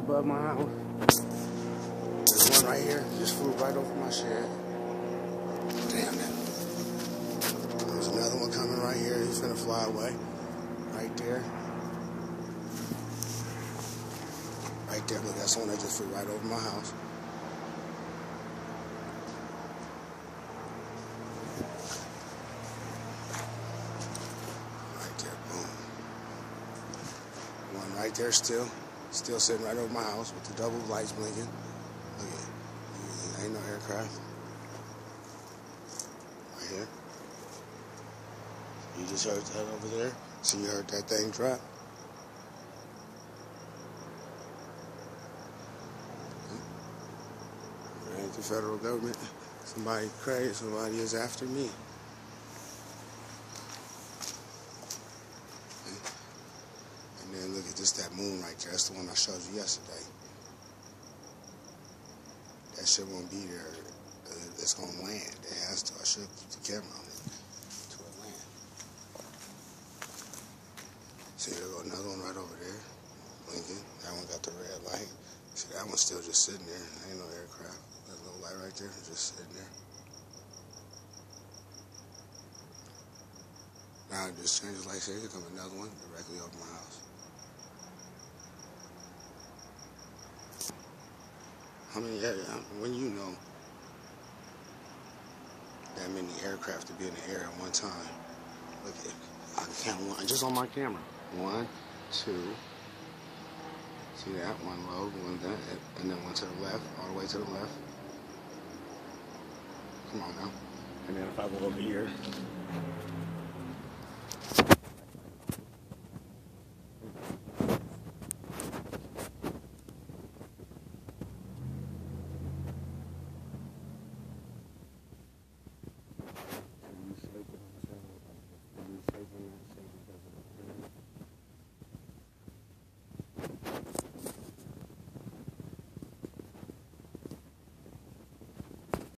above my house. There's one right here, just flew right over my shed. Damn it. There's another one coming right here, he's gonna fly away. Right there. Right there, look, that's one that just flew right over my house. Right there, boom. One right there still, still sitting right over my house with the double lights blinking. Look at it. Ain't no aircraft. Right here. You just heard that over there? So you heard that thing drop? Hmm? It ain't the federal government. Somebody crazy. Somebody is after me. And then look at this, that moon right there. That's the one I showed you yesterday. That shit won't be there. Uh, It's gonna land. It has to. I should put the camera on it to it land. See, there go another one right over there. That one got the red light. See, that one's still just sitting there. Ain't no aircraft. That little light right there, just sitting there. Now it just changes like say, here come another one directly over my house. How many, when you know that many aircraft to be in the air at one time, look at, I can count one, just on my camera. One, two, see that, one low, one that, and then one to the left, all the way to the left. Come on now. And then if I go over here,